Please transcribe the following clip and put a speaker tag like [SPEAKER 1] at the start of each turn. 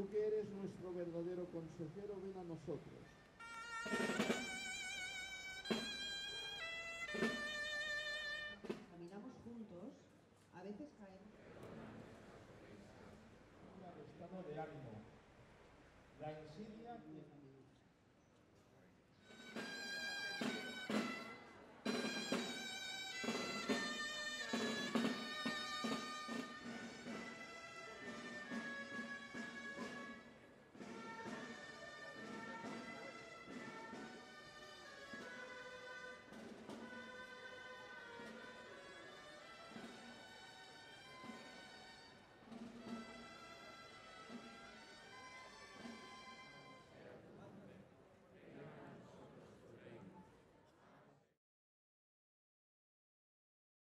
[SPEAKER 1] Tú que eres nuestro verdadero consejero, ven a nosotros.
[SPEAKER 2] Caminamos juntos, a veces caemos.
[SPEAKER 3] estado de ánimo. La insidia